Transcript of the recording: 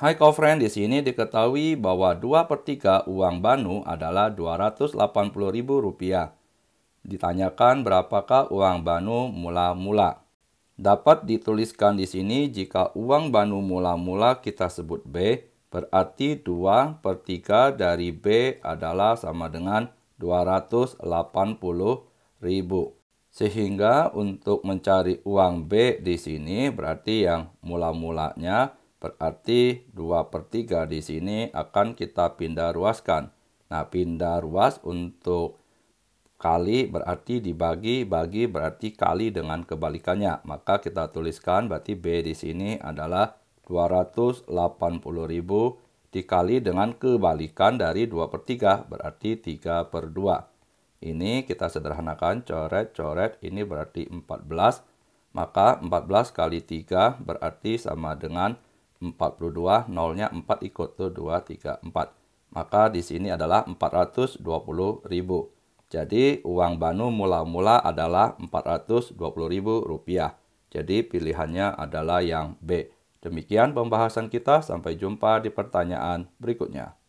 Hai friend, di sini diketahui bahwa 2 per 3 uang Banu adalah Rp280.000. Ditanyakan berapakah uang Banu mula-mula. Dapat dituliskan di sini jika uang Banu mula-mula kita sebut B, berarti 2 per 3 dari B adalah sama dengan 280.000. Sehingga untuk mencari uang B di sini berarti yang mula-mulanya Berarti 2 per 3 di sini akan kita pindah ruaskan. Nah, pindah ruas untuk kali berarti dibagi, bagi berarti kali dengan kebalikannya. Maka kita tuliskan berarti B di sini adalah 280.000 dikali dengan kebalikan dari 2 per 3 berarti 3 per 2. Ini kita sederhanakan coret-coret ini berarti 14. Maka 14 kali 3 berarti sama dengan 42, nolnya 4 ikut tuh 2, 3, 4. Maka di sini adalah 420 ribu. Jadi uang Banu mula-mula adalah 420 ribu rupiah. Jadi pilihannya adalah yang B. Demikian pembahasan kita, sampai jumpa di pertanyaan berikutnya.